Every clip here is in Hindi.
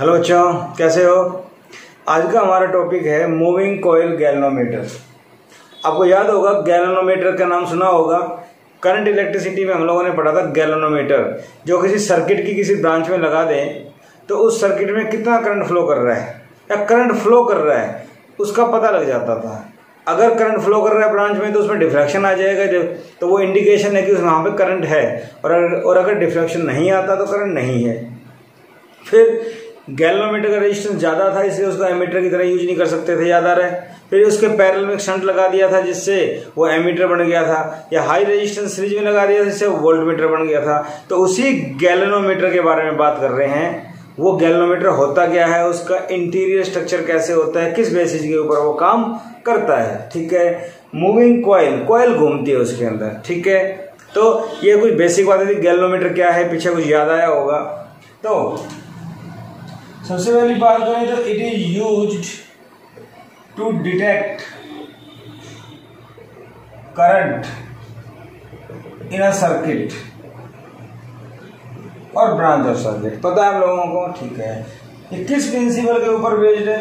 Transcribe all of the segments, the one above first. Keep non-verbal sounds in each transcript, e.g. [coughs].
हेलो बच्चों कैसे हो आज का हमारा टॉपिक है मूविंग कोयल गैलनोमीटर आपको याद होगा गैलनोमीटर का नाम सुना होगा करंट इलेक्ट्रिसिटी में हम लोगों ने पढ़ा था गैलनोमीटर जो किसी सर्किट की किसी ब्रांच में लगा दें तो उस सर्किट में कितना करंट फ्लो कर रहा है या करंट फ्लो कर रहा है उसका पता लग जाता था अगर करंट फ्लो कर रहा है ब्रांच में तो उसमें डिफ्लेक्शन आ जाएगा जब तो वो इंडिकेशन है कि उस वहाँ पर करंट है और अगर और अगर डिफ्लेक्शन नहीं आता तो करंट नहीं है फिर गैलोमीटर का रेजिस्टेंस ज़्यादा था इसलिए उसको एमीटर की तरह यूज नहीं कर सकते थे याद आ रहा है फिर उसके पैरल में शंट लगा दिया था जिससे वो एमीटर बन गया था या हाई रेजिस्टेंस सीरीज में लगा दिया था जिससे वोल्ट मीटर बन गया था तो उसी गैलोमीटर के बारे में बात कर रहे हैं वो गैलोमीटर होता क्या है उसका इंटीरियर स्ट्रक्चर कैसे होता है किस बेसिस के ऊपर वो काम करता है ठीक है मूविंग कॉयल कॉयल घूमती है उसके अंदर ठीक है तो ये कुछ बेसिक बातें थी गैलोमीटर क्या है पीछे कुछ याद आया होगा तो सबसे पहली बात करें तो it is used to detect current in a circuit और ब्रांच ऑफ सर्किट पता है हम लोगों को ठीक है ये किस प्रिंसिपल के ऊपर बेस्ड है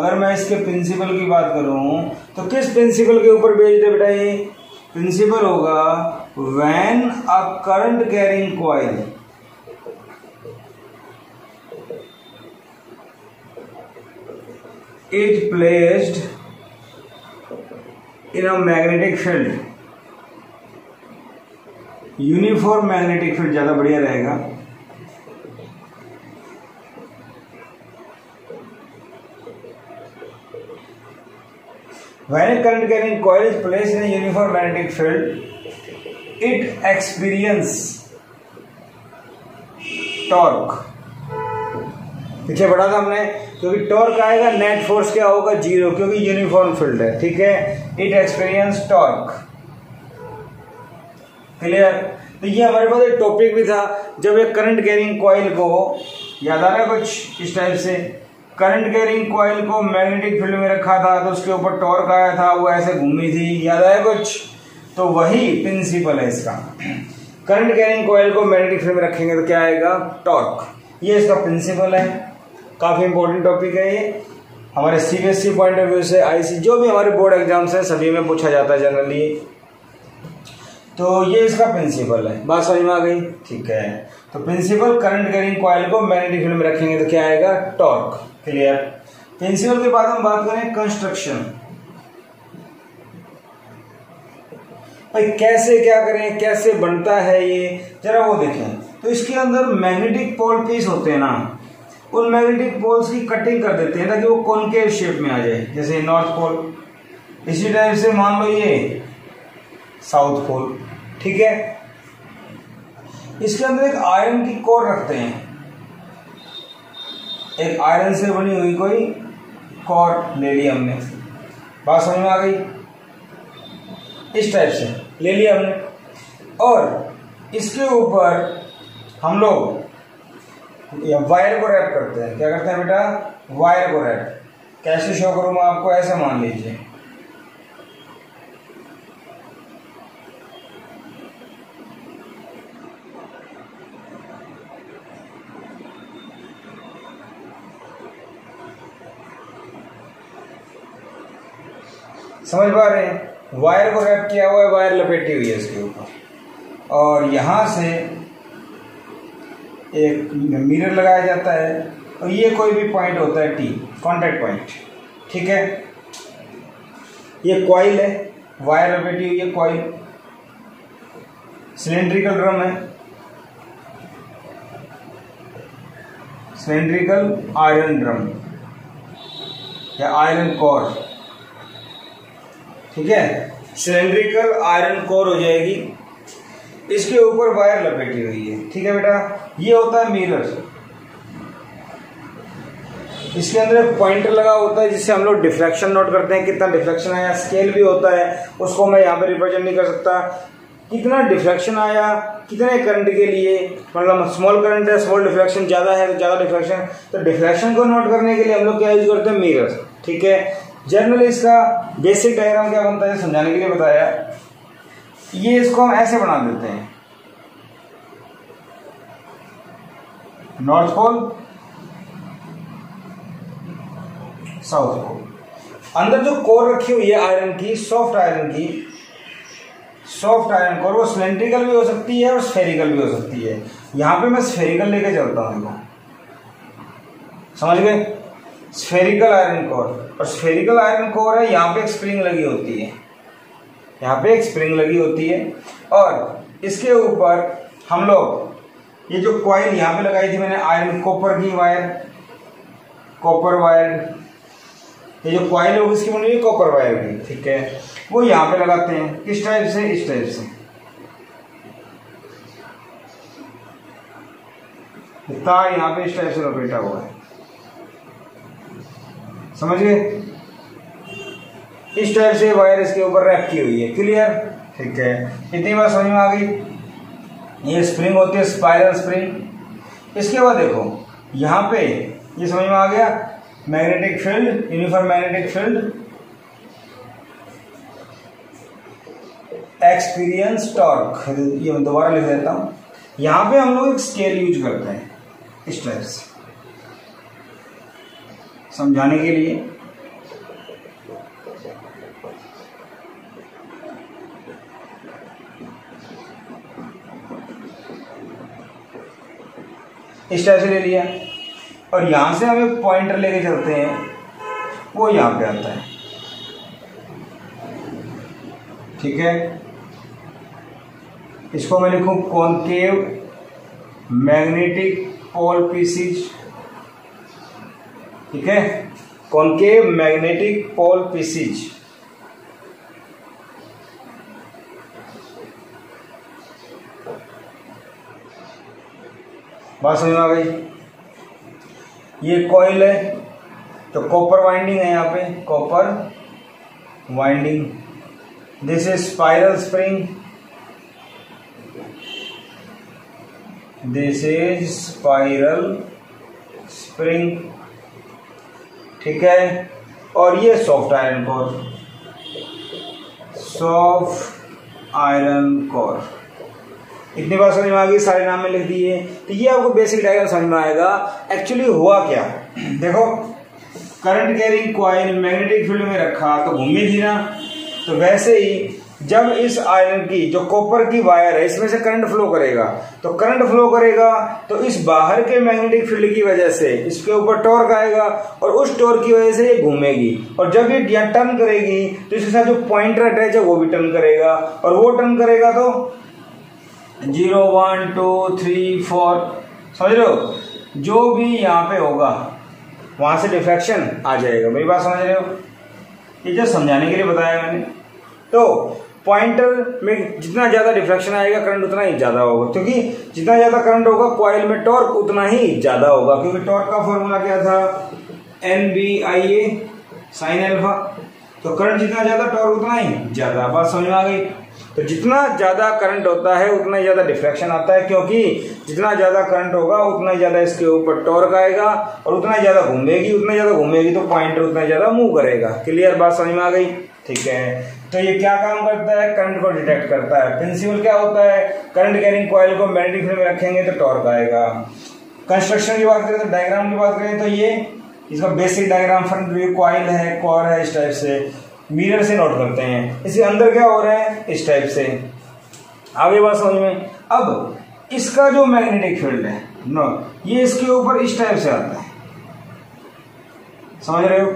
अगर मैं इसके प्रिंसिपल की बात करूं तो किस प्रिंसिपल के ऊपर बेस्ड है बेटा ये प्रिंसिपल होगा when a current carrying coil is placed in a magnetic field uniform magnetic field ज्यादा बढ़िया रहेगा when current carrying coil is place in uniform magnetic field it experience torque पीछे बढ़ा था हमने क्योंकि टॉर्क आएगा नेट फोर्स क्या होगा जीरो क्योंकि यूनिफॉर्म फील्ड है ठीक है इट एक्सपीरियंस टॉर्क क्लियर तो ये हमारे पास एक टॉपिक भी था जब एक करंट कैरिंग कॉइल को याद आ रहा है कुछ इस टाइप से करंट कैरिंग कॉइल को मैग्नेटिक फील्ड में रखा था तो उसके ऊपर टॉर्क आया था वो ऐसे घूमी थी याद आया कुछ तो वही प्रिंसिपल है इसका करंट कैरिंग कॉइल को मैग्नेटिक फील्ड में रखेंगे तो क्या आएगा टॉर्क ये इसका प्रिंसिपल है काफ़ी इंपॉर्टेंट टॉपिक है ये हमारे सीबीएसई पॉइंट ऑफ व्यू से आईसी जो भी हमारे बोर्ड एग्जाम्स हैं सभी में पूछा जाता है जनरली तो ये इसका प्रिंसिपल है बात समझ में आ गई ठीक है तो प्रिंसिपल करंट कैरिंग कॉयल को मैग्नेटिक फील्ड में रखेंगे तो क्या आएगा टॉर्क क्लियर प्रिंसिपल के बाद हम बात करें कंस्ट्रक्शन भाई कैसे क्या करें कैसे बनता है ये जरा वो देखें तो इसके अंदर मैग्नेटिक पोल पीस होते हैं ना उन मैग्नेटिक पोल्स की कटिंग कर देते हैं ताकि वो कॉन्केव शेप में आ जाए जैसे नॉर्थ पोल इसी टाइप से मान लो ये साउथ पोल ठीक है इसके अंदर एक आयरन की कोर रखते हैं एक आयरन से बनी हुई कोई कोर ले ली हमने बात समझ में आ गई इस टाइप से ले लिया हमने और इसके ऊपर हम लोग या वायर को रैप करते हैं क्या करते हैं बेटा वायर को रैप कैसे शो करूं मैं आपको ऐसे मान लीजिए समझ पा रहे हैं वायर को रैप किया हुआ है वायर लपेटी हुई है इसके ऊपर और यहां से एक मिरर लगाया जाता है और ये कोई भी पॉइंट होता है टी कॉन्टेक्ट पॉइंट ठीक है ये कॉइल है वायर हुई है कॉइल सिलेंड्रिकल ड्रम है सिलेंड्रिकल आयरन ड्रम या आयरन कोर ठीक है सिलेंड्रिकल आयरन कोर हो जाएगी इसके ऊपर वायर लपेटी हुई है ठीक है बेटा ये होता है मिरर इसके अंदर पॉइंटर लगा होता है जिससे हम लोग डिफ्लेक्शन नोट करते हैं कितना डिफ्लेक्शन आया स्केल भी होता है उसको मैं यहाँ पे रिप्रेजेंट नहीं कर सकता कितना डिफ्लेक्शन आया कितने करंट के लिए मतलब स्मॉल करंट है स्मॉल डिफ्लेक्शन ज़्यादा है तो ज़्यादा डिफ्लेक्शन तो डिफ्लेक्शन को नोट करने के लिए हम लोग क्या यूज करते हैं मिरर ठीक है जनरली इसका बेसिक डायग्राम क्या बनता है समझाने के लिए बताया ये इसको हम ऐसे बना देते हैं नॉर्थ पोल साउथ पोल अंदर जो कोर रखी हुई है आयरन की सॉफ्ट आयरन की सॉफ्ट आयरन कोर वो सिलेंड्रिकल भी हो सकती है और स्फेरिकल भी हो सकती है यहां पे मैं स्फेरिकल लेके चलता हूं देखो समझ गए स्फेरिकल आयरन कोर और स्फेरिकल आयरन कोर है यहां पे एक स्प्रिंग लगी होती है यहाँ पे एक स्प्रिंग लगी होती है और इसके ऊपर हम लोग ये जो क्वाइल यहाँ पे लगाई थी मैंने आयरन कॉपर की वायर कॉपर वायर ये जो क्वाइल है उसकी बनी कॉपर वायर की ठीक है वो यहाँ पे लगाते हैं किस टाइप से इस टाइप से तार यहाँ पे इस टाइप से लपेटा हुआ है समझ गए इस टाइप से वायर इसके ऊपर रखी हुई है क्लियर ठीक है इतनी बार समझ में आ गई ये स्प्रिंग होती है स्पाइरल स्प्रिंग इसके बाद देखो यहाँ पे ये समझ में आ गया magnetic field uniform magnetic field experience torque ये मैं दोबारा लिख देता हूँ यहाँ पे हम लोग एक स्केल यूज करते हैं इस टाइप से समझाने के लिए इस टाइप से ले लिया और यहाँ से हमें पॉइंटर लेके चलते हैं वो यहाँ पे आता है ठीक है इसको मैं लिखू कॉन्केव मैग्नेटिक पोल पीसीज ठीक है कॉन्केव मैग्नेटिक पोल पीसीज बात समझ में आ गई ये कॉइल है तो कॉपर वाइंडिंग है यहाँ पे copper winding this is spiral spring this is spiral spring ठीक है और ये soft iron core soft iron core इतनी बार समझ में आ गई सारे नाम में लिख दिए तो ये आपको बेसिक डायग्राम समझ में आएगा एक्चुअली हुआ क्या देखो current carrying coil magnetic field में रखा तो घूमी थी ना तो वैसे ही जब इस आयरन की जो कॉपर की वायर है इसमें से करंट फ्लो करेगा तो करंट फ्लो करेगा तो इस बाहर के मैग्नेटिक फील्ड की वजह से इसके ऊपर टॉर्क आएगा और उस टॉर्क की वजह से ये घूमेगी और जब ये टर्न करेगी तो इसके साथ जो पॉइंटर अटैच है वो भी टर्न करेगा और वो टर्न करेगा तो zero one two three four समझ रहे हो जो भी यहाँ पे होगा वहाँ से डिफ्रैक्शन आ जाएगा मेरी बात समझ रहे हो ये जो समझाने के लिए बताया मैंने तो पॉइंटर में जितना ज़्यादा डिफ्रैक्शन आएगा करंट उतना ही ज़्यादा होगा क्योंकि जितना ज़्यादा करंट होगा कॉयल में टॉर्क उतना ही ज़्यादा होगा क्योंकि टॉर्क का फॉर्मूला क्या था N B I A sine alpha तो करंट जितना ज़्यादा टॉर्क उतना ही ज़्यादा बात समझ में आ गई तो जितना ज़्यादा करंट होता है उतना ज़्यादा डिफ्रैक्शन आता है क्योंकि जितना ज़्यादा करंट होगा उतना ज़्यादा इसके ऊपर टॉर्क आएगा और उतना ज़्यादा घूमेगी उतना ज़्यादा घूमेगी तो पॉइंटर उतना ज़्यादा मूव करेगा क्लियर बात समझ में आ गई ठीक है तो ये क्या काम करता है करंट को डिटेक्ट करता है प्रिंसिपल क्या होता है करंट कैरिंग कॉयल को मैग्नेटिक फील्ड में रखेंगे तो टॉर्क आएगा कंस्ट्रक्शन की बात करें तो डायग्राम की बात करें तो ये इसका basic diagram front view coil है कॉर है इस टाइप से मिरर से नोट करते हैं इसके अंदर क्या हो रहा है इस टाइप से आगे बात समझ में अब इसका जो मैग्नेटिक फील्ड है नो ये इसके ऊपर इस टाइप से आता है समझ रहे हो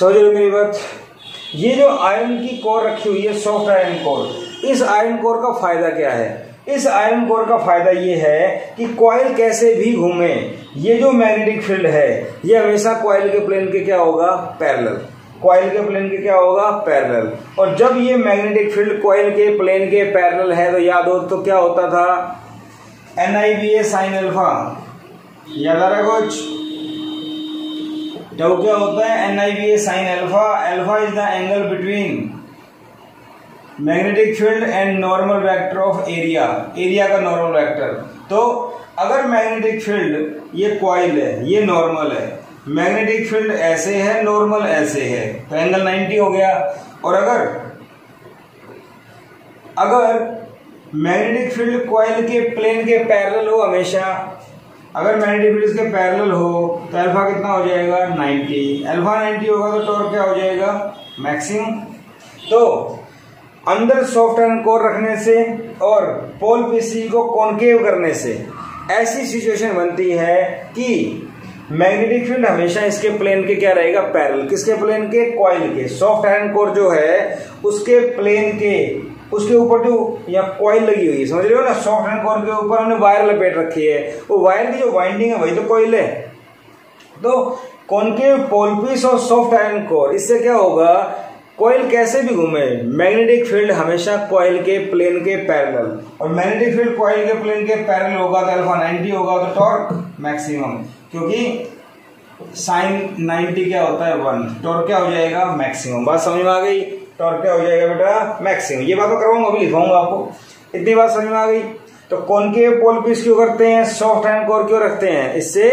समझ रहे हो मेरी बात ये जो आयरन की कोर रखी हुई है सॉफ्ट आयरन कोर इस आयरन कोर का फायदा क्या है इस आयरन कोर का फायदा ये है कि कॉयल कैसे भी घूमे ये जो मैग्नेटिक फील्ड है ये हमेशा क्वाइल के प्लेन के क्या होगा पैरेलल क्वाइल के प्लेन के क्या होगा पैरेलल और जब ये मैग्नेटिक फील्ड क्वाइल के प्लेन के पैरेलल है तो याद हो तो क्या होता था N I B A sine alpha याद आ रहा कुछ जब क्या होता है N I B A sine alpha alpha is the angle between magnetic field and normal vector of area area का नॉर्मल वेक्टर तो अगर मैग्नेटिक फील्ड ये कॉइल है ये नॉर्मल है मैग्नेटिक फील्ड ऐसे है नॉर्मल ऐसे है तो एंगल 90 हो गया और अगर अगर मैग्नेटिक फील्ड कॉइल के प्लेन के पैरेलल हो हमेशा अगर मैग्नेटिक फील्ड के पैरेलल हो तो अल्फा कितना हो जाएगा 90 अल्फा 90 होगा तो टॉर्क क्या हो जाएगा मैक्सिमम तो अंदर सॉफ्ट एंड कोर रखने से और पोल पीसी को कॉन्केव करने से ऐसी सिचुएशन बनती है कि मैग्नेटिक फील्ड हमेशा इसके प्लेन के क्या रहेगा पैरल किसके प्लेन के कॉइल के सॉफ्ट हैंड कोर जो है उसके प्लेन के उसके ऊपर जो यहाँ कॉइल लगी हुई है समझ रहे हो ना सॉफ्ट हैंड कोर के ऊपर हमने वायर लपेट रखी है वो वायर की जो वाइंडिंग है वही तो कॉइल है तो कॉनकेव पोलपीस और सॉफ्ट आयरन कोर इससे क्या होगा कॉयल कैसे भी घूमे मैग्नेटिक फील्ड हमेशा कॉयल के प्लेन के पैरेलल और मैग्नेटिक फील्ड कॉयल के प्लेन के पैरेलल होगा तो अल्फा 90 होगा तो टॉर्क मैक्सिमम क्योंकि साइन 90 क्या होता है वन टॉर्क क्या हो जाएगा मैक्सिमम बात समझ में आ गई टॉर्क क्या हो जाएगा बेटा मैक्सिमम ये बात करवाऊंगा अभी लिखवाऊंगा आपको इतनी बात समझ में आ गई तो कौन के पोल पीस क्यों करते हैं सॉफ्ट एंड कोर क्यों रखते हैं इससे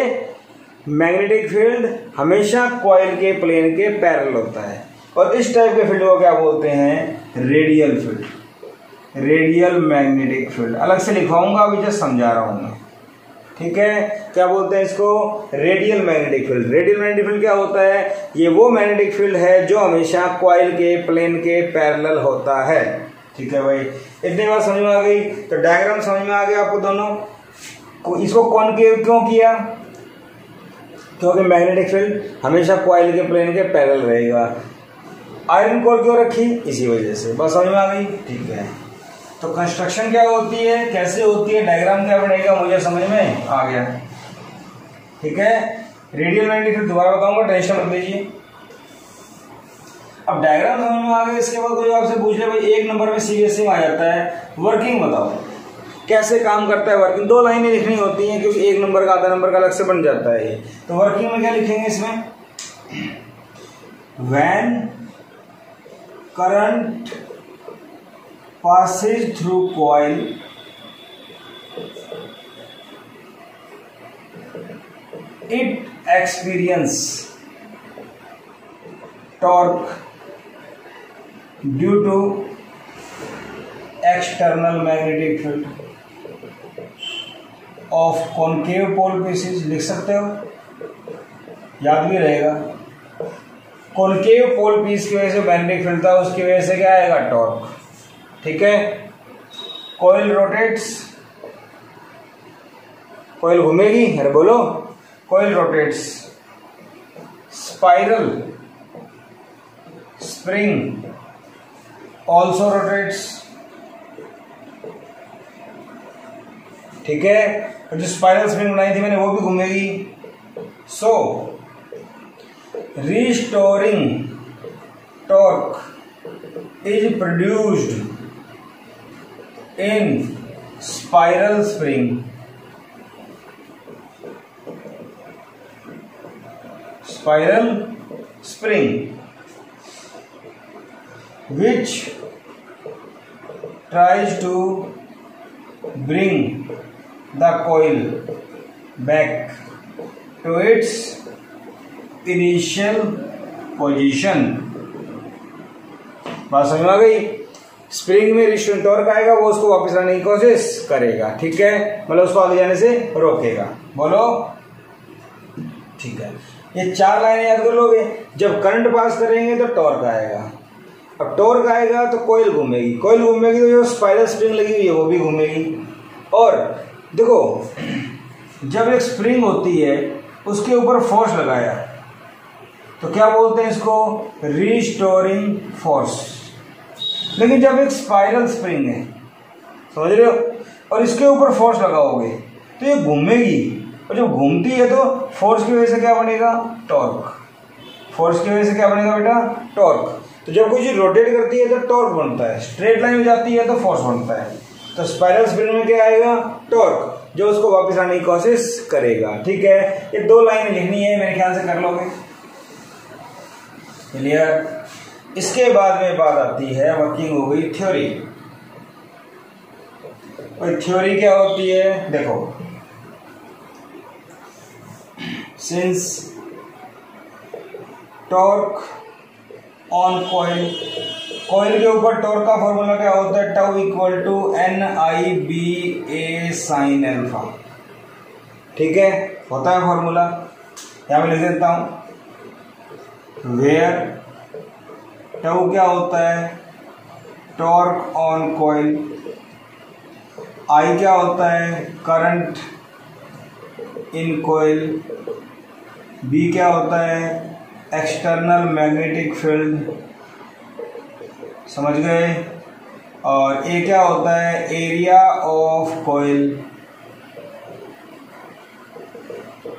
मैग्नेटिक फील्ड हमेशा कॉयल के प्लेन के पैरेलल होता है और इस टाइप के फील्ड को क्या बोलते हैं radial field radial magnetic field अलग से लिखवाऊंगा अभी जस्ट समझा रहा हूं मैं ठीक है क्या बोलते हैं इसको radial magnetic field radial magnetic field क्या होता है ये वो मैग्नेटिक फील्ड है जो हमेशा क्वाइल के प्लेन के पैरेलल होता है ठीक है भाई इतनी बात समझ में आ गई तो डायग्राम समझ में आ गया आपको दोनों को इसको कौन के क्यों किया क्योंकि मैग्नेटिक फील्ड हमेशा क्वाइल के प्लेन के पैरेलल रहेगा आयरन कोर क्यों रखी इसी वजह से बस समझ में आ गई ठीक है तो कंस्ट्रक्शन क्या होती है कैसे होती है डायग्राम क्या बनेगा मुझे समझ में आ गया ठीक है रेडियल मैग्नेट फिर दोबारा बताऊंगा टेंशन रख लीजिए अब डायग्राम समझ में आ गया इसके बाद कोई आपसे पूछ ले भाई एक नंबर में सीबीएसई में आ जाता है वर्किंग बताओ कैसे काम करता है वर्किंग दो लाइनें लिखनी होती हैं क्योंकि एक नंबर का आधा नंबर का अलग से बन जाता है तो वर्किंग में क्या लिखेंगे इसमें when current passes through coil it experience torque due to external magnetic field of concave pole pieces लिख सकते हो याद भी रहेगा कॉनकेव पोल पीस की वजह से मैग्नेटिक फील्ड था उसकी वजह से क्या आएगा टॉर्क ठीक है कोयल रोटेट्स कोयल घूमेगी अरे बोलो coil rotates spiral spring also rotates ठीक है जो स्पाइरल स्प्रिंग बनाई थी मैंने वो भी घूमेगी so so, Restoring torque is produced in spiral spring. Spiral spring which tries to bring the coil back to its initial position बात समझ में गई स्प्रिंग में रिश्वन टॉर्क आएगा वो उसको वापस लाने की कोशिश करेगा ठीक है मतलब उसको आगे जाने से रोकेगा बोलो ठीक है ये चार लाइनें याद कर लोगे जब करंट पास करेंगे तो टॉर्क आएगा अब टॉर्क आएगा तो कोयल घूमेगी कोयल घूमेगी तो जो स्पाइरल स्प्रिंग लगी हुई है वो भी घूमेगी और देखो जब एक स्प्रिंग होती है उसके ऊपर फोर्स लगाया तो क्या बोलते हैं इसको रिस्टोरिंग फोर्स लेकिन जब एक स्पाइरल स्प्रिंग है समझ रहे हो और इसके ऊपर फोर्स लगाओगे तो ये घूमेगी और जब घूमती है तो फोर्स की वजह से क्या बनेगा टॉर्क फोर्स की वजह से क्या बनेगा बेटा टॉर्क तो जब कोई चीज रोटेट करती है तो टॉर्क बनता है स्ट्रेट लाइन में जाती है तो फोर्स बनता है तो स्पाइरल स्प्रिंग में क्या आएगा टॉर्क जो उसको वापस आने की कोशिश करेगा ठीक है ये दो लाइनें लिखनी है मेरे ख्याल से कर लोगे क्लियर इसके बाद में बात आती है वर्किंग हो गई थ्योरी थ्योरी क्या होती है देखो since torque on coil coil के ऊपर टॉर्क का फॉर्मूला क्या होता है tau equal to N I B A sine alpha ठीक है होता है फॉर्मूला यहां मैं लिख देता हूं वेयर टू क्या होता है टॉर्क ऑन कॉइल आई क्या होता है करंट इन कोयल बी क्या होता है एक्सटर्नल मैग्नेटिक फील्ड समझ गए और ए क्या होता है एरिया ऑफ कोयल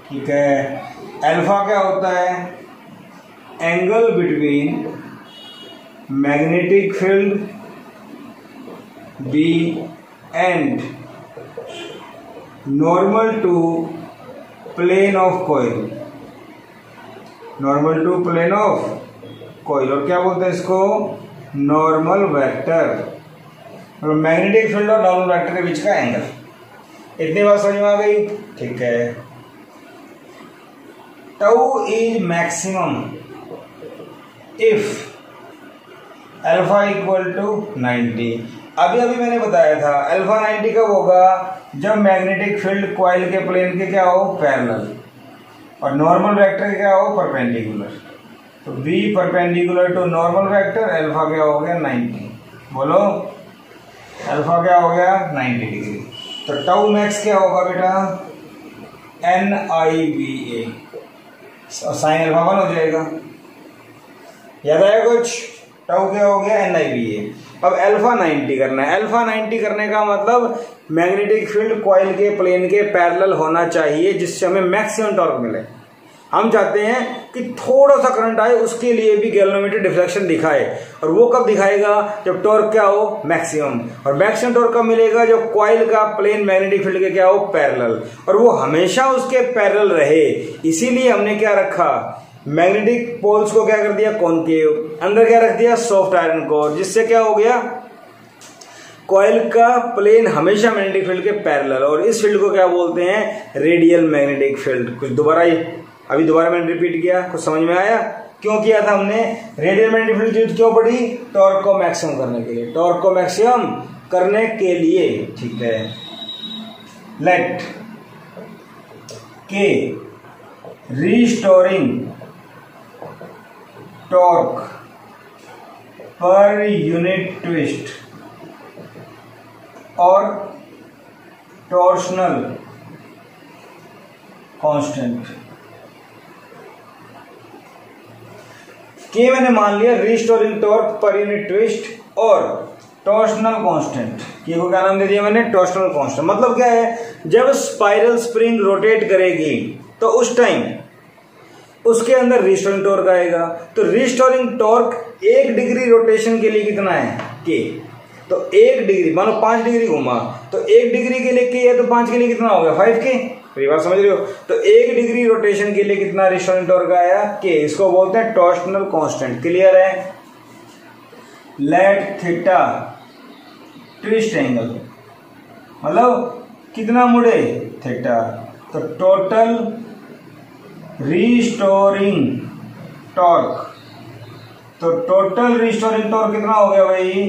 ठीक है अल्फा क्या होता है angle between magnetic field B and normal to plane of coil normal to plane of coil और क्या बोलते हैं इसको नॉर्मल मतलब वेक्टर और मैग्नेटिक फील्ड और नॉर्मल वेक्टर के बीच का एंगल इतनी बात समझ में आ गई ठीक है tau is maximum if alpha equal to 90 अभी अभी मैंने बताया था अल्फा 90 कब होगा जब मैग्नेटिक फील्ड क्वाइल के प्लेन के क्या हो पैरेलल और नॉर्मल वेक्टर क्या हो परपेंडिकुलर तो B perpendicular to normal vector alpha क्या हो गया 90 बोलो अल्फा क्या हो गया 90 डिग्री तो टाउ मैक्स क्या होगा बेटा N I B A sine alpha one हो जाएगा याद आया तो कुछ टाउ क्या हो गया एन आई बी ए अब अल्फा नाइन्टी करना है अल्फा नाइन्टी करने का मतलब मैग्नेटिक फील्ड कॉइल के प्लेन के पैरेलल होना चाहिए जिससे हमें मैक्सिमम टॉर्क मिले हम चाहते हैं कि थोड़ा सा करंट आए उसके लिए भी गैलोमीटर डिफ्लेक्शन दिखाए और वो कब दिखाएगा जब टॉर्क क्या हो मैक्सिमम और मैक्सिमम टॉर्क कब मिलेगा जब कॉइल का प्लेन मैग्नेटिक फील्ड के क्या हो पैरेलल और वो हमेशा उसके पैरेलल रहे इसीलिए हमने क्या रखा मैग्नेटिक पोल्स को क्या कर दिया कॉन्केव अंदर क्या रख दिया सॉफ्ट आयरन कोर जिससे क्या हो गया कॉयल का प्लेन हमेशा मैग्नेटिक फील्ड के पैरेलल और इस फील्ड को क्या बोलते हैं रेडियल मैग्नेटिक फील्ड कुछ दोबारा अभी दोबारा मैंने रिपीट किया कुछ समझ में आया क्यों किया था हमने रेडियल मैग्नेटिक फील्ड जरूरत क्यों पड़ी टॉर्क को मैक्सिमम करने के लिए टॉर्क को मैक्सिमम करने के लिए ठीक है लेट के restoring torque per unit twist और टॉर्शनल कांस्टेंट के मैंने मान लिया restoring torque per unit twist और टॉर्शनल कांस्टेंट के को क्या नाम दे दिया मैंने टॉर्शनल कांस्टेंट मतलब क्या है जब स्पाइरल स्प्रिंग रोटेट करेगी तो उस टाइम उसके अंदर रिस्टोरिंग टॉर्क आएगा तो रिस्टोरिंग टॉर्क एक डिग्री रोटेशन के लिए कितना है के तो एक डिग्री मानो पांच डिग्री घुमा तो एक डिग्री के लिए के है तो पांच के लिए कितना हो गया फाइव के तो बात समझ रहे हो तो एक डिग्री रोटेशन के लिए कितना रिस्टोरिंग टॉर्क आया के इसको बोलते हैं टॉर्शनल कॉन्स्टेंट क्लियर है लेट थीटा ट्विस्ट एंगल मतलब कितना मुड़े थीटा तो टोटल रिस्टोरिंग टॉर्क तो टोटल रिस्टोरिंग टॉर्क कितना हो गया भाई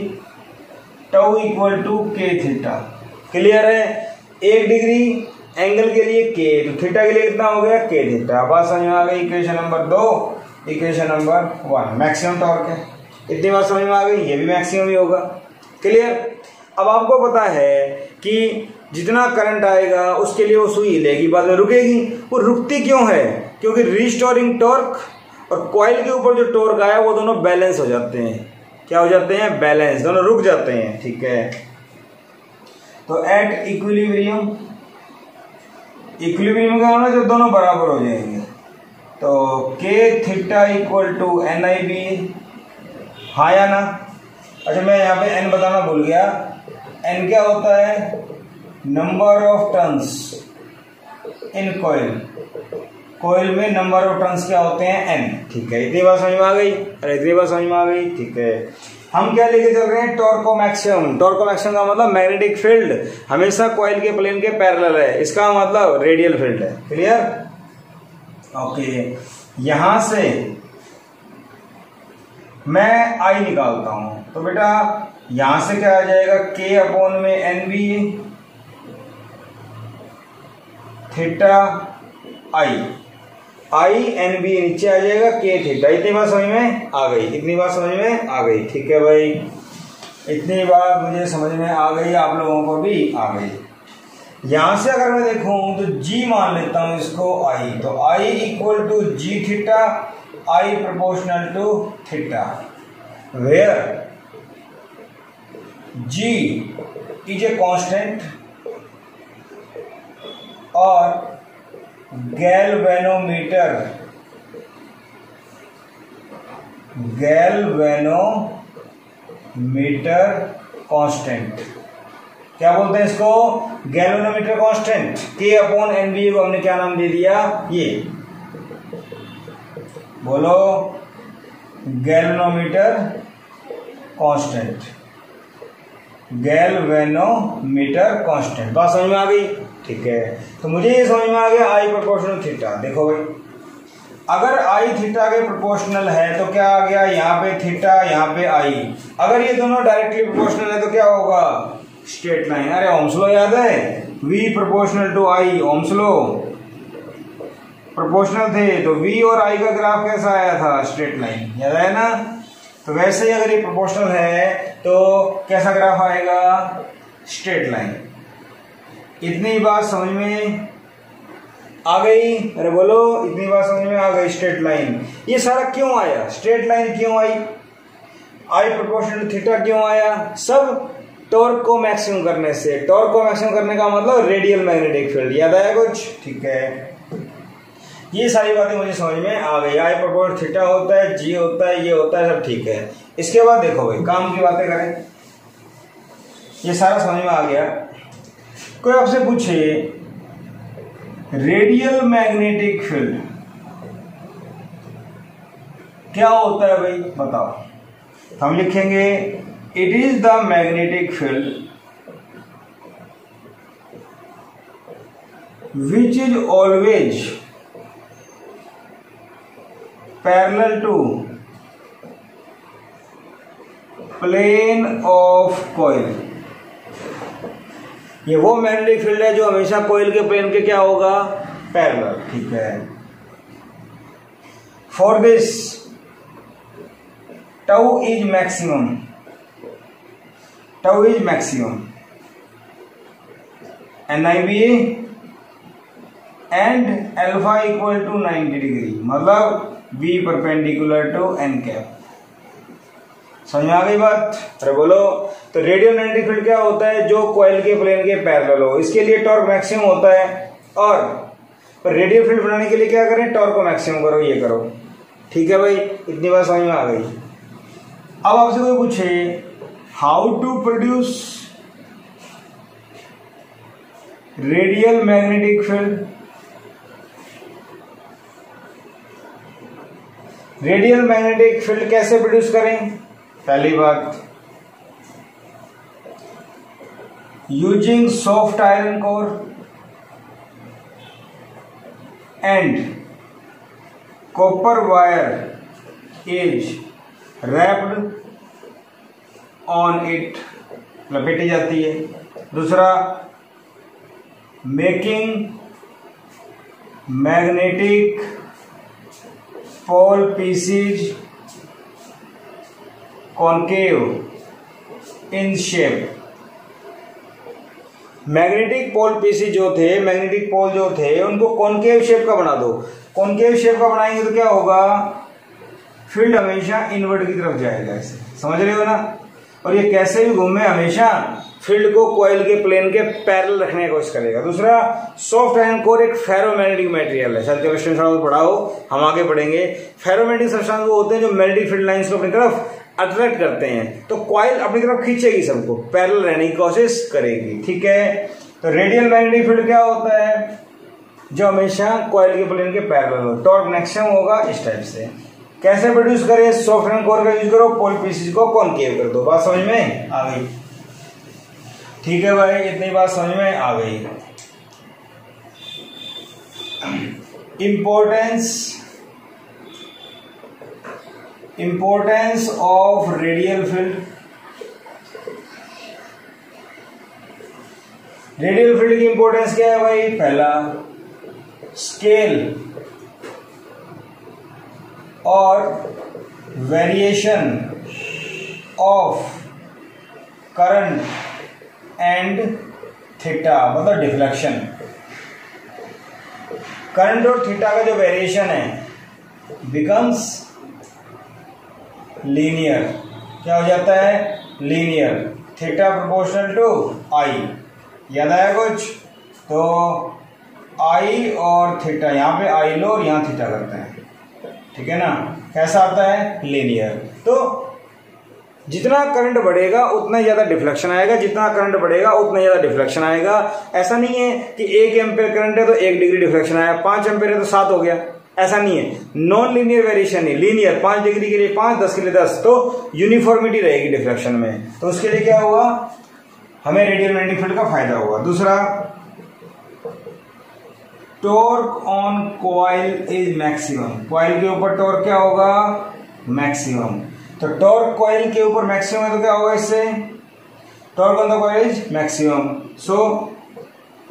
tau equal to K theta clear है एक डिग्री एंगल के लिए के तो थीटा के लिए कितना हो गया के थीटा बात समझ में आ गई इक्वेशन नंबर दो equation number one maximum torque है इतनी बात समझ में आ गई ये भी मैक्सिमम ही होगा क्लियर अब आपको पता है कि जितना करंट आएगा उसके लिए वो सुई लेगी बाद में रुकेगी वो रुकती क्यों है क्योंकि रिस्टोरिंग टॉर्क और कॉइल के ऊपर जो टॉर्क आया वो दोनों बैलेंस हो जाते हैं क्या हो जाते हैं बैलेंस दोनों रुक जाते हैं ठीक है तो एट इक्विलिब्रियम इक्विलिब्रियम का होना जो दोनों बराबर हो जाएंगे तो K theta equal to N I B हाँ या ना अच्छा मैं यहाँ पे एन बताना भूल गया एन क्या होता है number of turns in coil coil में नंबर ऑफ टर्न्स क्या होते हैं एन ठीक है इतनी बात समझ में आ गई अरे इतनी बात समझ में आ गई ठीक है हम क्या लेके चल रहे हैं टॉर्को मैक्सिमम टॉर्को मैक्सिमम का मतलब मैग्नेटिक फील्ड हमेशा कोयल के प्लेन के पैरेलल है इसका मतलब रेडियल फील्ड है क्लियर ओके यहां से मैं आई निकालता हूं तो बेटा यहां से क्या आ जाएगा के अपोन में N B theta I I N B नीचे आ जाएगा के थीटा इतनी बात समझ में आ गई इतनी बात समझ में आ गई ठीक है भाई इतनी बात मुझे समझ में आ गई आप लोगों को भी आ गई यहां से अगर मैं देखूं तो जी मान लेता हूं इसको आई तो I equal to G theta I proportional to theta where G is a constant और गैल्वेनोमीटर गैल्वेनोमीटर कांस्टेंट क्या बोलते हैं इसको galvanometer constant K upon N B A को हमने क्या नाम दे दिया ये बोलो गैल्वेनोमीटर कांस्टेंट गैल्वेनोमीटर कांस्टेंट बात समझ में आ गई ठीक है तो मुझे ये समझ में आ गया आई प्रोपोर्शनल थीटा देखो भाई अगर आई थीटा के प्रोपोर्शनल है तो क्या आ गया यहाँ पे थीटा यहाँ पे आई अगर ये दोनों डायरेक्टली प्रोपोर्शनल है तो क्या होगा स्ट्रेट लाइन अरे ओम्सलो याद है V proportional to I Ohm's law proportional थे तो वी और आई का ग्राफ कैसा आया था स्ट्रेट लाइन याद है ना तो वैसे ही अगर ये प्रोपोर्शनल है तो कैसा ग्राफ आएगा स्ट्रेट लाइन इतनी बात समझ में आ गई अरे बोलो इतनी बात समझ में आ गई स्ट्रेट लाइन ये सारा क्यों आया स्ट्रेट लाइन क्यों आई आई टू थीटा क्यों आया सब टॉर्क को मैक्सिमम करने से टॉर्क को मैक्सिमम करने का मतलब रेडियल मैग्नेटिक फील्ड याद आया कुछ ठीक है ये सारी बातें मुझे समझ में आ गई आई प्रपोर्शन थीटा होता है जी होता है ये होता है सब ठीक है इसके बाद देखो भाई काम की बातें करें ये सारा समझ में आ गया कोई आपसे पूछे रेडियल मैग्नेटिक फील्ड क्या होता है भाई बताओ तो हम लिखेंगे it is the magnetic field which is always parallel to plane of coil ये वो मैग्नेटिक फील्ड है जो हमेशा कोयल के प्लेन के क्या होगा पैरल ठीक है for this tau is maximum tau is maximum N I B and alpha equal to ninety degree मतलब B perpendicular to N cap समझ में आ गई बात अरे बोलो तो रेडियो मैग्नेटिक फील्ड क्या होता है जो कॉयल के प्लेन के पैरेलल हो इसके लिए टॉर्क मैक्सिमम होता है और पर रेडियो फील्ड बनाने के लिए क्या करें टॉर्क को मैक्सिमम करो ये करो ठीक है भाई इतनी बात समझ में आ गई अब आपसे कोई पूछे how to produce radial magnetic field radial magnetic field कैसे प्रोड्यूस करें पहली बात using soft iron core and copper wire is wrapped on it लपेटी जाती है दूसरा making magnetic pole pieces concave in shape magnetic pole piece जो थे मैग्नेटिक पोल जो थे उनको कॉन्केव शेप का बना दो कॉन्केव शेप का बनाएंगे तो क्या होगा फील्ड हमेशा इनवर्ट की तरफ जाएगा इसे समझ रहे हो ना और ये कैसे भी घूमे हमेशा फील्ड को कोयल के प्लेन के पैरल रखने की कोशिश करेगा दूसरा सॉफ्ट आयन कोर एक फेरोमैग्नेटिक मटेरियल है शायद पढ़ाओ हम आगे बढ़ेंगे फेरोमैग्नेटिक सब्सटेंस वो होते हैं जो मैग्नेटिक फील्ड लाइंस को अपनी तरफ अट्रैक्ट करते हैं तो क्वाइल अपनी तरफ खींचेगी सबको पैरल रहने की कोशिश करेगी ठीक है तो रेडियल मैग्नेटिक फील्ड क्या होता है जो हमेशा क्वाइल के प्लेन के पैरल हो टॉर्क नेक्शन होगा इस टाइप से कैसे प्रोड्यूस करे सॉफ्ट एंड कोर का यूज करो पोल पीसीज को कॉन्केव कर दो बात समझ में आ गई ठीक है भाई इतनी बात समझ में आ गई importance importance of radial field radial field की इंपॉर्टेंस क्या है भाई पहला स्केल और variation of current and theta मतलब डिफ्लेक्शन करंट और थीटा का जो वेरिएशन है बिकम्स लीनियर क्या हो जाता है linear theta proportional to I याद आया कुछ तो आई और थीटा यहाँ पे आई लो और यहाँ थीटा करते हैं ठीक है ना कैसा आता है लीनियर तो जितना करंट बढ़ेगा उतना ज़्यादा डिफ्लेक्शन आएगा जितना करंट बढ़ेगा उतना ज़्यादा डिफ्लेक्शन आएगा ऐसा नहीं है कि एक एम्पेयर करंट है तो एक डिग्री डिफ्लेक्शन आया पाँच एम्पेयर है तो सात हो गया ऐसा नहीं है नॉन लीनियर वेरिएशन है लीनियर पांच डिग्री के लिए पांच दस के लिए दस तो यूनिफॉर्मिटी रहेगी डिफ्लेक्शन में तो उसके लिए क्या हुआ हमें रेडियल मैग्नेटिक फील्ड का फायदा हुआ दूसरा torque on coil is maximum coil के ऊपर टॉर्क क्या होगा मैक्सिमम तो टॉर्क क्वाइल के ऊपर मैक्सिमम है तो क्या होगा इससे torque on the coil is maximum so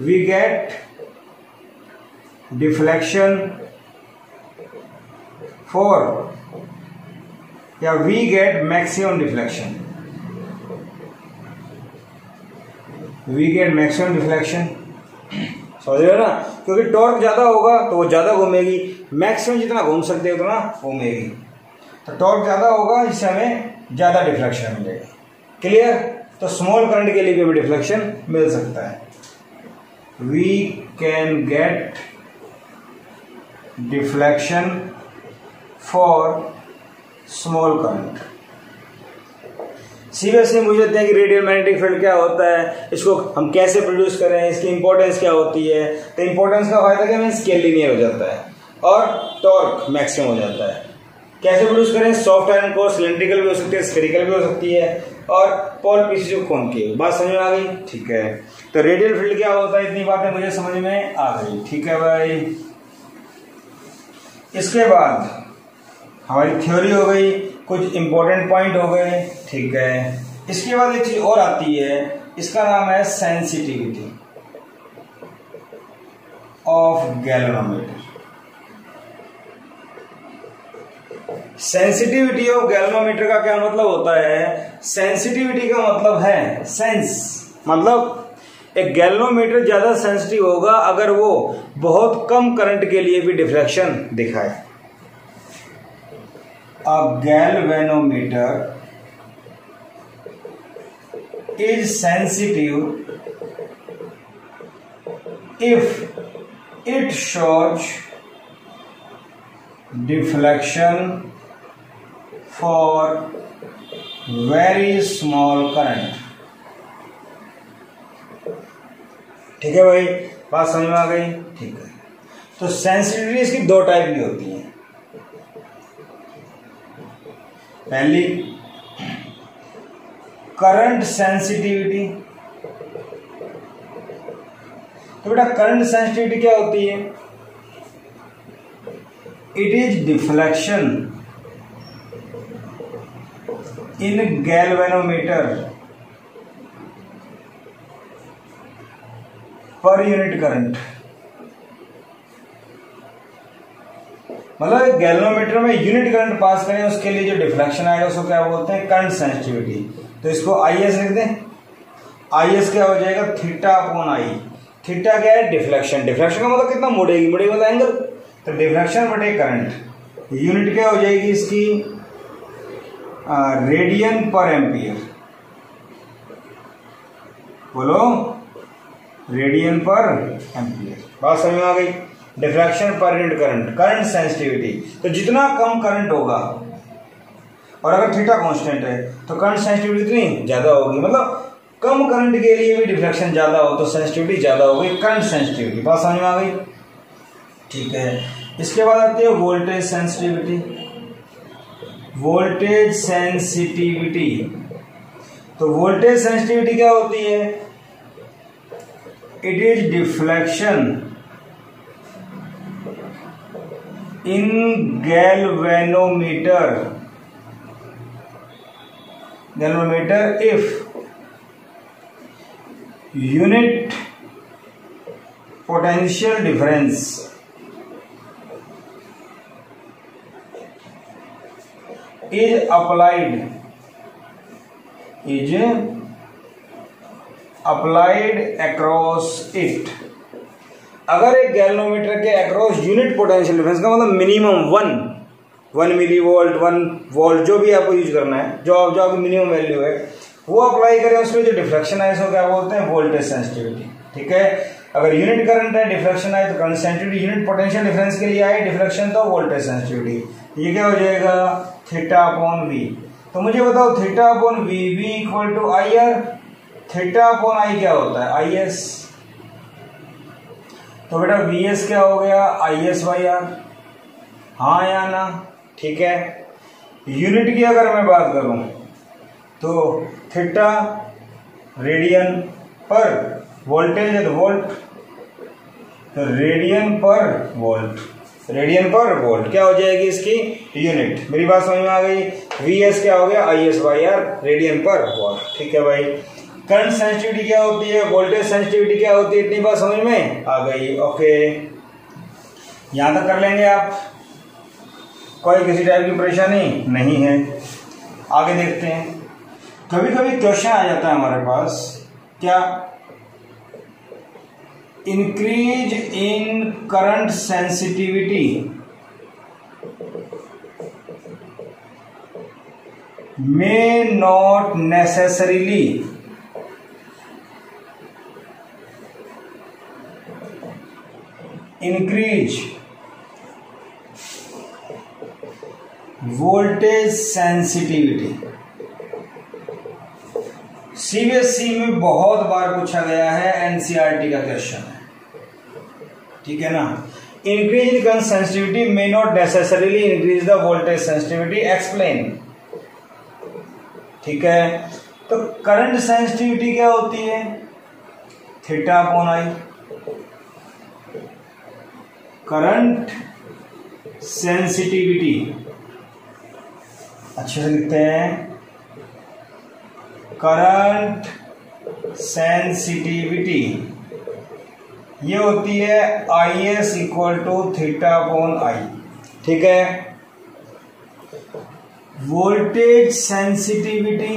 we get deflection for या we get maximum deflection we get maximum deflection समझ रहे ना क्योंकि टॉर्क ज़्यादा होगा तो वो ज़्यादा घूमेगी मैक्सिमम जितना घूम सकते हैं उतना घूमेगी तो टॉर्क ज़्यादा होगा जिससे हमें ज़्यादा डिफ्लेक्शन मिलेगा क्लियर तो स्मॉल करंट के लिए भी हमें डिफ्लेक्शन मिल सकता है we can get deflection for small current CBSE मुझे देखते हैं कि रेडियो मैग्नेटिक फील्ड क्या होता है इसको हम कैसे प्रोड्यूस करें इसकी इंपॉर्टेंस क्या होती है तो इंपॉर्टेंस का फायदा क्या स्केल लीनियर हो जाता है और टॉर्क मैक्सिमम हो जाता है कैसे प्रोड्यूस करें सॉफ्ट आयरन को सिलेंड्रिकल भी हो सकती है स्फेरिकल भी हो सकती है और पॉल पीसी जो कौन की बात समझ में आ गई ठीक है तो रेडियल फील्ड क्या होता है इतनी बातें मुझे समझ में आ गई ठीक है भाई इसके बाद हमारी थ्योरी हो गई कुछ इंपॉर्टेंट पॉइंट हो गए ठीक है इसके बाद एक चीज और आती है इसका नाम है sensitivity of galvanometer sensitivity of galvanometer का क्या मतलब होता है सेंसिटिविटी का मतलब है सेंस मतलब एक गैलोनोमीटर ज्यादा सेंसिटिव होगा अगर वो बहुत कम करंट के लिए भी डिफ्लेक्शन दिखाए A galvanometer is sensitive if it shows deflection for very small current ठीक है भाई बात समझ में आ गई ठीक है तो सेंसिटिविटी इसकी दो टाइप की होती है पहली करंट सेंसिटिविटी तो बेटा करंट सेंसिटिविटी क्या होती है it is deflection in galvanometer per unit current मतलब गैलोमीटर में यूनिट करंट पास करें उसके लिए जो डिफ्लेक्शन आएगा उसको क्या बोलते हैं करंट सेंसिटिविटी तो इसको आई एस लिख दें आई एस क्या हो जाएगा थीटा अपॉन आई थीटा क्या है डिफ्लेक्शन डिफ्लेक्शन का मतलब कितना मुड़ेगी मुड़ेगी मतलब एंगल तो डिफ्लेक्शन बटे करंट यूनिट क्या हो जाएगी इसकी आ, रेडियन पर एम्पियर बोलो रेडियन पर एम्पियर बात समझ में आ गई डिफ्रैक्शन पर यूनिट करंट करंट सेंसिटिविटी तो जितना कम करंट होगा और अगर थीटा कांस्टेंट है तो करंट सेंसिटिविटी इतनी ज़्यादा होगी मतलब कम करंट के लिए भी डिफ्रैक्शन ज़्यादा हो तो सेंसिटिविटी ज़्यादा हो गई करंट सेंसिटिविटी बात समझ में आ गई ठीक है इसके बाद आती है वोल्टेज सेंसिटिविटी वोल्टेज सेंसिटिविटी तो वोल्टेज सेंसिटिविटी क्या होती है it is deflection In galvanometer, if unit potential difference is applied across it, अगर एक गैलोमीटर के अक्रॉस यूनिट पोटेंशियल डिफरेंस का मतलब minimum one one millivolt one volt जो भी आपको यूज करना है जो आप जो आपकी मिनिमम वैल्यू है वो अप्लाई करें उसमें जो डिफ्रैक्शन आए क्या बोलते हैं वोल्टेज सेंसिटिविटी ठीक है अगर यूनिट करंट है डिफ्रैक्शन आए तो कंसेंटिविटी यूनिट पोटेंशियल डिफरेंस के लिए आए डिफ्रैक्शन तो वोल्टेज सेंसिटिविटी ये क्या हो जाएगा थीटा अपॉन वी तो मुझे बताओ theta upon V V equal to I R theta upon I क्या होता है आई एस तो बेटा वी एस क्या हो गया आई एस वाई आर हाँ या ना ठीक है यूनिट की अगर मैं बात करूं तो थीटा रेडियन पर वोल्टेज है तो वोल्ट तो रेडियन पर वोल्ट रेडियन पर वोल्ट क्या हो जाएगी इसकी यूनिट मेरी बात समझ में आ गई वी एस क्या हो गया I S Y R radian per volt ठीक है भाई करंट सेंसिटिविटी क्या होती है वोल्टेज सेंसिटिविटी क्या होती है इतनी बात समझ में आ गई ओके यहां तक कर लेंगे आप कोई किसी टाइप की परेशानी नहीं है आगे देखते हैं कभी कभी क्वेश्चन आ जाता है हमारे पास क्या increase in current sensitivity may not necessarily increase voltage sensitivity CBSE में बहुत बार पूछा गया है एनसीईआरटी e का क्वेश्चन है ठीक है ना increase in sensitivity may not necessarily increase the voltage sensitivity explain ठीक है तो करंट सेंसिटिविटी क्या होती है theta upon I current sensitivity अच्छे से लिखते हैं करंट सेंसिटिविटी ये होती है I S equal to theta upon I ठीक है वोल्टेज सेंसिटिविटी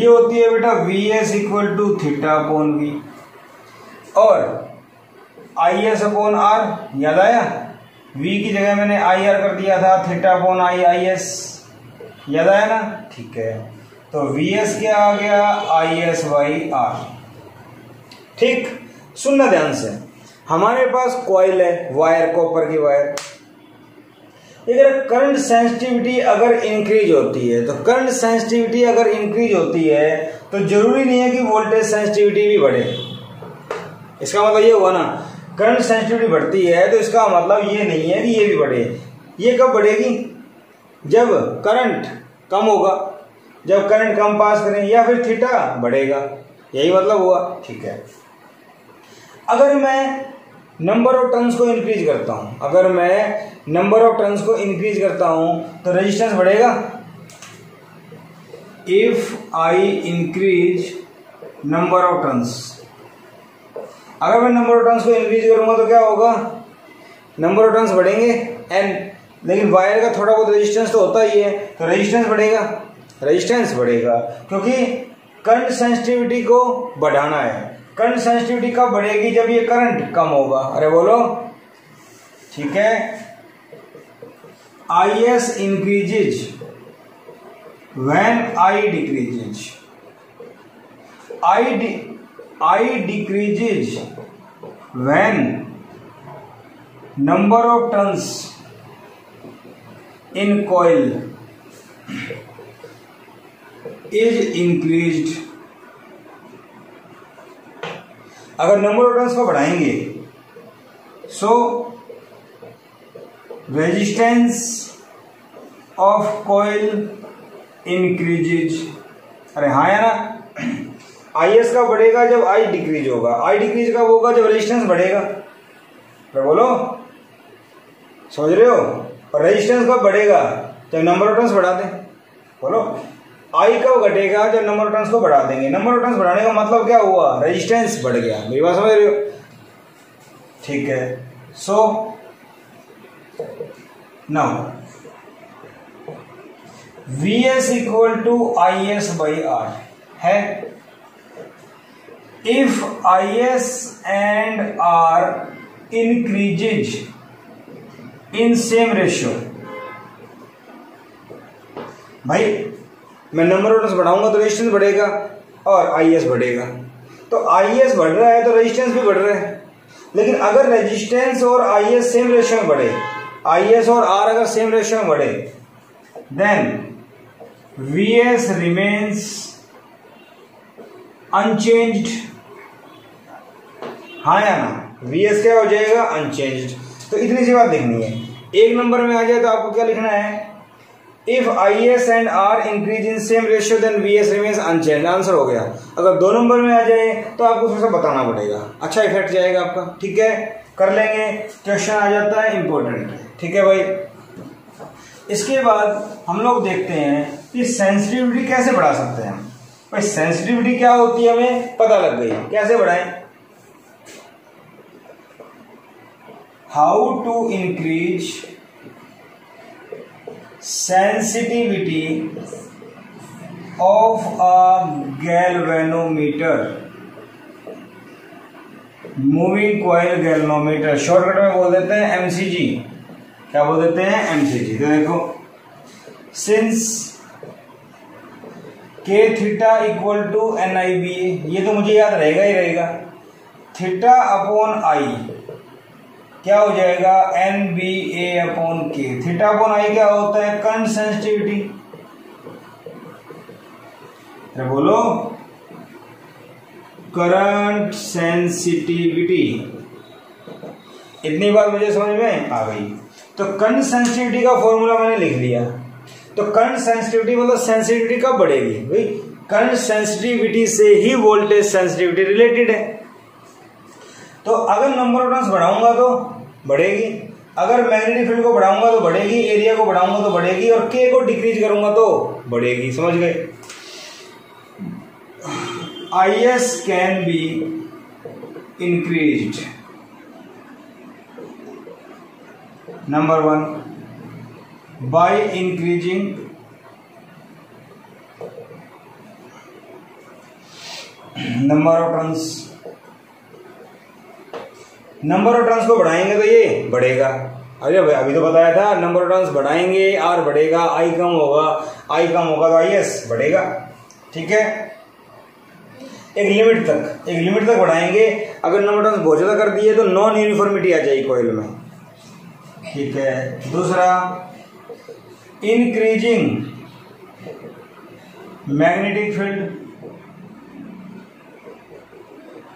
ये होती है बेटा V S equal to theta upon V और आई एस अपोन आर याद आया वी की जगह मैंने आई आर कर दिया था theta upon I I S याद आया ना ठीक है तो वी एस क्या आ गया आई एस वाई आर ठीक सुनना ध्यान से हमारे पास कॉइल है वायर कॉपर की वायर अगर करंट सेंसिटिविटी अगर इंक्रीज होती है तो करंट सेंसिटिविटी अगर इंक्रीज होती है तो जरूरी नहीं है कि वोल्टेज सेंसिटिविटी भी बढ़े इसका मतलब ये हुआ ना करंट सेंसिटिविटी बढ़ती है तो इसका मतलब ये नहीं है कि ये भी बढ़े ये कब बढ़ेगी जब करंट कम होगा जब करंट कम पास करें या फिर थीटा बढ़ेगा यही मतलब हुआ ठीक है अगर मैं नंबर ऑफ टर्न्स को इंक्रीज करता हूं अगर मैं नंबर ऑफ टर्न्स को इंक्रीज करता हूं तो रेजिस्टेंस बढ़ेगा if I increase number of turns अगर मैं नंबर ऑफ टर्न्स को इंक्रीज करूंगा तो क्या होगा नंबर ऑफ टर्न्स बढ़ेंगे एन लेकिन वायर का थोड़ा बहुत रेजिस्टेंस तो होता ही है तो रेजिस्टेंस बढ़ेगा रेजिस्टेंस बढ़ेगा क्योंकि करंट सेंसिटिविटी को बढ़ाना है करंट सेंसिटिविटी कब बढ़ेगी जब ये करंट कम होगा अरे बोलो ठीक है I S increases when I decreases I i decreases when number of turns in coil is increased अगर नंबर ऑफ टर्न्स को बढ़ाएंगे so resistance of coil increases अरे हाँ या ना आई एस का बढ़ेगा जब आई डिक्रीज होगा आई डिक्रीज कब होगा जब रेजिस्टेंस बढ़ेगा मैं बोलो समझ रहे हो रेजिस्टेंस कब बढ़ेगा जब नंबर ऑफ टर्न्स बढ़ा दें बोलो आई कब घटेगा जब नंबर ऑफ टर्न्स को बढ़ा देंगे नंबर ऑफ टर्न्स बढ़ाने का मतलब क्या हुआ रेजिस्टेंस बढ़ गया मेरी बात समझ रहे हो ठीक है so now V S equal to I S by R है if I S and R increases in same ratio भाई मैं नंबर ऑर्डर बढ़ाऊंगा तो रेजिस्टेंस बढ़ेगा और आई एस बढ़ेगा तो आई एस बढ़ रहा है तो रेजिस्टेंस भी बढ़ रहा है लेकिन अगर रेजिस्टेंस और आई एस सेम रेशियो में बढ़े आई एस और आर अगर सेम रेशियो में बढ़े then V S remains unchanged हाँ या ना वी एस क्या हो जाएगा अनचेंज तो इतनी सी बात देखनी है एक नंबर में आ जाए तो आपको क्या लिखना है if I S and R increase in same ratio then V S remains unchange answer हो गया अगर दो नंबर में आ जाए तो आपको थोड़ा सा बताना पड़ेगा अच्छा इफेक्ट जाएगा आपका ठीक है कर लेंगे क्वेश्चन आ जाता है इंपॉर्टेंट ठीक है भाई इसके बाद हम लोग देखते हैं कि सेंसिटिविटी कैसे बढ़ा सकते हैं भाई सेंसिटिविटी क्या होती है हमें पता लग गई कैसे बढ़ाएं how to increase sensitivity of a galvanometer moving coil galvanometer shortcut में बोल देते हैं एमसीजी क्या बोल देते हैं एमसीजी तो देखो since K theta equal to N I B ये तो मुझे याद रहेगा ही रहेगा थीटा अपॉन आई क्या हो जाएगा N B A upon K theta upon I क्या होता है करंट सेंसिटिविटी अरे बोलो करंट सेंसिटिविटी इतनी बात मुझे समझ में आ गई तो करंट सेंसिटिविटी का फॉर्मूला मैंने लिख लिया तो करंट सेंसिटिविटी मतलब सेंसिटिविटी कब बढ़ेगी भाई करंट सेंसिटिविटी से ही वोल्टेज सेंसिटिविटी रिलेटेड है तो अगर नंबर ऑफ टर्न्स बढ़ाऊंगा तो बढ़ेगी अगर मैग्नेटिक फील्ड को बढ़ाऊंगा तो बढ़ेगी एरिया को बढ़ाऊंगा तो बढ़ेगी और के को डिक्रीज करूंगा तो बढ़ेगी समझ गए I S can be increase number one by increasing number of turns number of turns को बढ़ाएंगे तो ये बढ़ेगा अरे भाई अभी तो बताया था नंबर ऑफ टर्न्स बढ़ाएंगे आर बढ़ेगा आई कम होगा आई कम होगा तो आई एस बढ़ेगा ठीक है एक लिमिट तक एक लिमिट तक बढ़ाएंगे अगर नंबर टर्न्स बहुत ज़्यादा कर दिए तो नॉन यूनिफॉर्मिटी आ जाएगी कोयल में ठीक है दूसरा increasing magnetic field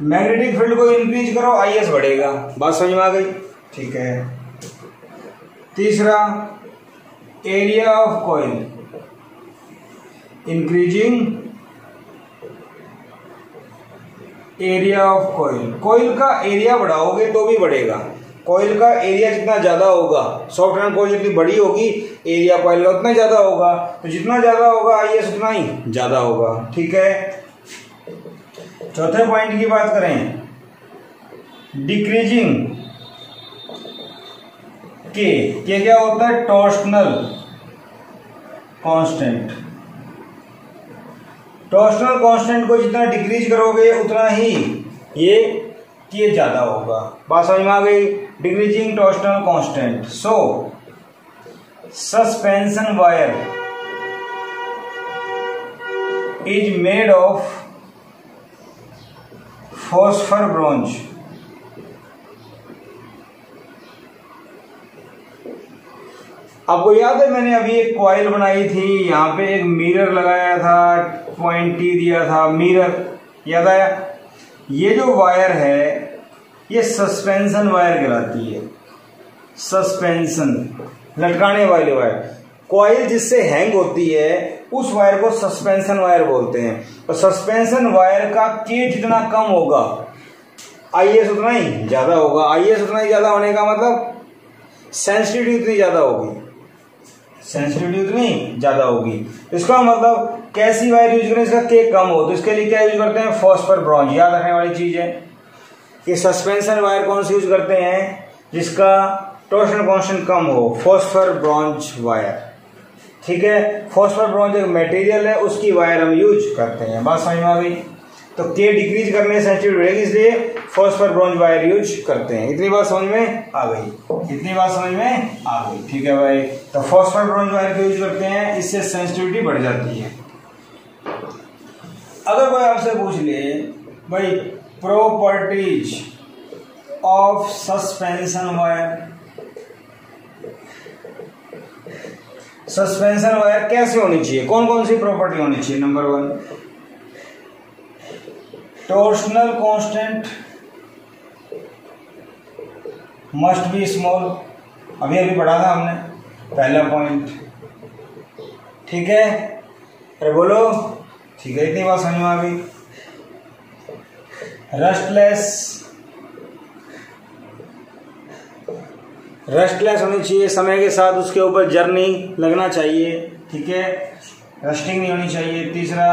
magnetic field को इंक्रीज करो आई बढ़ेगा बात समझ में आ गई ठीक है तीसरा area of coil increasing area of coil coil का एरिया बढ़ाओगे तो भी बढ़ेगा कॉइल का एरिया जितना ज़्यादा होगा सॉफ्ट रन कॉइल जितनी बड़ी होगी एरिया कॉइल का उतना ज़्यादा होगा तो जितना ज़्यादा होगा आई एस उतना ही ज़्यादा होगा ठीक है चौथे पॉइंट की बात करें डिक्रीजिंग के के क्या होता है टोस्टनल कांस्टेंट टोस्टनल कांस्टेंट को जितना डिक्रीज करोगे उतना ही ये के ज़्यादा होगा बात समझ में आ गई decreasing torsional constant so suspension wire is made of phosphor bronze आपको याद है मैंने अभी एक क्वाइल बनाई थी यहां पे एक मिरर लगाया था पॉइंटी दिया था मिरर याद आया ये जो वायर है ये सस्पेंशन वायर कहलाती है सस्पेंशन लटकाने वाले वायर कॉयल जिससे हैंग होती है उस वायर को सस्पेंशन वायर बोलते हैं और सस्पेंशन वायर का के जितना कम होगा आई एस उतना ही ज़्यादा होगा आई एस उतना ही ज़्यादा होने का मतलब सेंसिटिविटी उतनी ज़्यादा होगी सेंसिटिविटी उतनी ज़्यादा होगी इसका मतलब कैसी वायर यूज करें इसका के कम हो तो इसके लिए क्या यूज करते हैं फॉस्फर ब्रॉन्ज याद रखने वाली चीज़ है कि सस्पेंशन वायर कौन सी यूज करते हैं जिसका टोर्शन कॉन्शन कम हो फॉस्फर ब्रॉन्ज वायर ठीक है फॉस्फर ब्रॉन्ज एक मटेरियल है उसकी वायर हम यूज करते हैं बात समझ में आ गई तो के डिक्रीज करने सेंसिटिव रहेगी इसलिए फॉस्फर ब्रॉन्ज वायर यूज करते हैं इतनी बात समझ में आ गई इतनी बात समझ में आ गई ठीक है भाई तो फॉस्फर ब्रॉन्ज वायर को यूज करते हैं इससे सेंसिटिविटी बढ़ जाती है अगर कोई आपसे पूछ ले भाई properties of suspension wire suspension wire कैसे होनी चाहिए कौन कौन सी प्रॉपर्टी होनी चाहिए number one torsional constant must be small अभी अभी पढ़ा था हमने पहला पॉइंट ठीक है अरे बोलो ठीक है इतनी बात समझ में अभी रस्टलेस रेस्टलेस होनी चाहिए समय के साथ उसके ऊपर जर्नी लगना चाहिए ठीक है रेस्टिंग नहीं होनी चाहिए तीसरा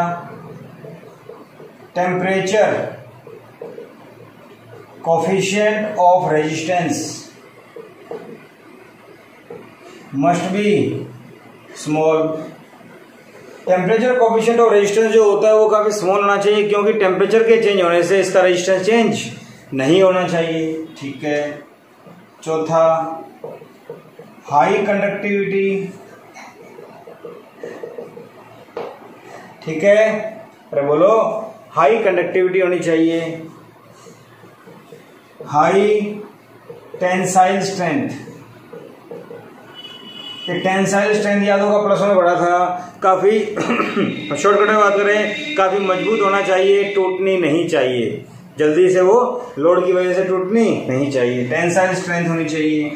temperature coefficient of resistance must be small temperature coefficient of resistance जो होता है वो काफ़ी स्मॉल होना चाहिए क्योंकि टेम्परेचर के चेंज होने से इसका रेजिस्टेंस चेंज नहीं होना चाहिए ठीक है चौथा हाई कंडक्टिविटी ठीक है अरे बोलो हाई कंडक्टिविटी होनी चाहिए high tensile strength tensile strength याद होगा प्रश्न में था काफी शॉर्टकट [coughs] में बात करें काफी मजबूत होना चाहिए टूटनी नहीं चाहिए जल्दी से वो लोड की वजह से टूटनी नहीं चाहिए टेंसाइल स्ट्रेंथ होनी चाहिए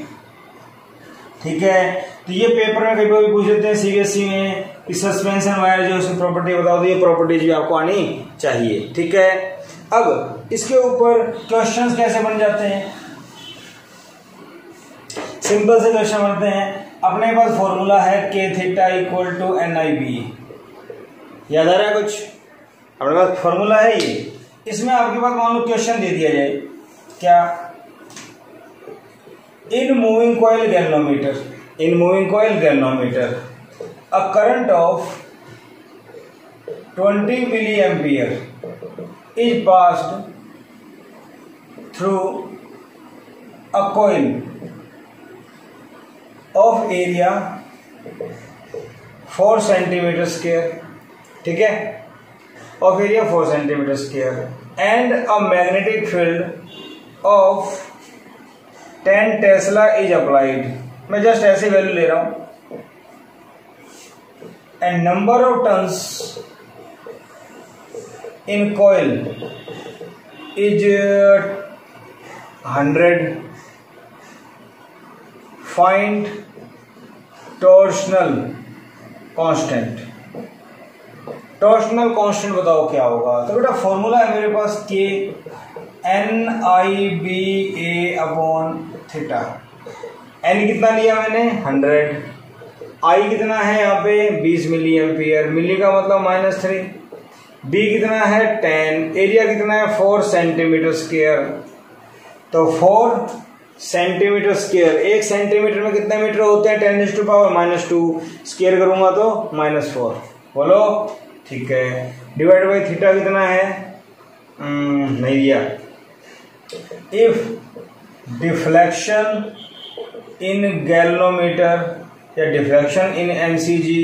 ठीक है तो ये पेपर में कई बार पूछ लेते हैं सीबीएसई में कि सस्पेंशन वायर जो उसमें प्रॉपर्टी बताओ तो ये प्रॉपर्टीज भी आपको आनी चाहिए ठीक है अब इसके ऊपर क्वेश्चंस कैसे बन जाते हैं सिंपल से क्वेश्चन बनते हैं अपने पास फॉर्मूला है K theta equal to N I B याद आ रहा है कुछ अपने पास फॉर्मूला है ये इसमें आपके पास मान लो क्वेश्चन दे दिया जाए क्या in moving coil galvanometer in moving coil galvanometer a current of 20 milliampere is passed through a coil of area 4 centimetre square ठीक है of area four centimetre square and a magnetic field of ten tesla is applied मैं जस्ट ऐसी वैल्यू ले रहा हूं and number of turns in coil is hundred find torsional constant torsional constant बताओ क्या होगा तो बेटा फॉर्मूला है मेरे पास K N I B A upon theta N कितना लिया मैंने हंड्रेड आई कितना है यहाँ पे बीस मिली एम्पियर मिली का मतलब माइनस थ्री बी कितना है टेन एरिया कितना है फोर सेंटीमीटर स्केयर तो फोर सेंटीमीटर स्केयर एक सेंटीमीटर में कितने मीटर होते हैं टेन इंस to power minus two square करूंगा तो माइनस फोर बोलो ठीक है डिवाइड बाई थीटा कितना है hmm, नहीं दिया इफ डिफ्लेक्शन इन गैलोमीटर या deflection in M C G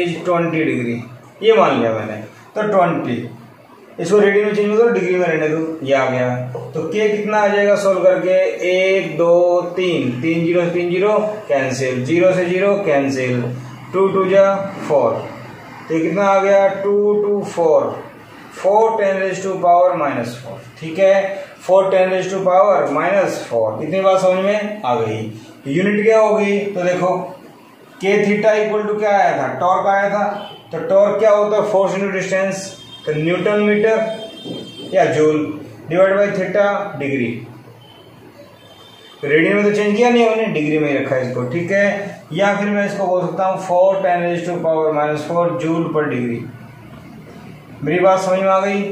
is twenty degree ये मान लिया मैंने तो ट्वेंटी इसको रेडियो में चेंज करो डिग्री में रहने दो ये आ गया तो के कितना आ जाएगा सोल्व करके एक दो तीन तीन जीरो से तीन जीरो कैंसिल जीरो से जीरो कैंसिल टू टू जा फोर तो कितना आ गया two two four four ten raise to power minus four ठीक है four ten raise to power minus four इतनी बात समझ में आ गई यूनिट क्या होगी तो देखो के थीटा इक्वल टू क्या आया था टॉर्क आया था तो टॉर्क क्या होता है फोर्स इंटू डिस्टेंस तो न्यूटन मीटर या joule divide by theta degree radian में तो चेंज किया नहीं हमने डिग्री में ही रखा है इसको ठीक है या फिर मैं इसको बोल सकता हूँ four ten raise to power minus four joule पर डिग्री मेरी बात समझ में आ गई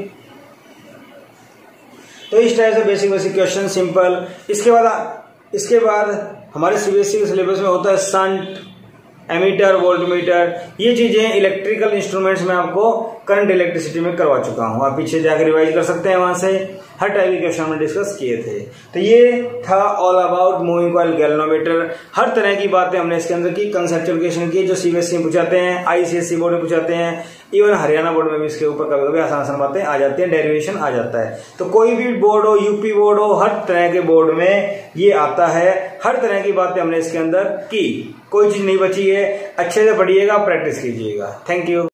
तो इस टाइप से बेसिक बेसिक क्वेश्चन सिंपल इसके बाद इसके बाद हमारे सीबीएसई e के सिलेबस में होता है संट एमीटर वोल्टमीटर ये चीज़ें इलेक्ट्रिकल इंस्ट्रूमेंट्स में आपको करंट इलेक्ट्रिसिटी में करवा चुका हूं आप पीछे जाकर रिवाइज कर सकते हैं वहां से हर टाइप के क्वेश्चन हमने डिस्कस किए थे तो ये था all about moving coil galvanometer हर तरह की बातें हमने इसके अंदर की कंसेप्चुअल क्वेश्चन की जो सीबीएसई में पूछाते हैं आईसीएससी बोर्ड में पूछाते हैं इवन हरियाणा बोर्ड में भी इसके ऊपर कभी कभी आसान आसान बातें आ जाती हैं डेरिवेशन आ जाता है तो कोई भी बोर्ड हो यूपी बोर्ड हो हर तरह के बोर्ड में ये आता है हर तरह की बातें हमने इसके अंदर की कोई चीज़ नहीं बची है अच्छे से पढ़िएगा प्रैक्टिस कीजिएगा थैंक यू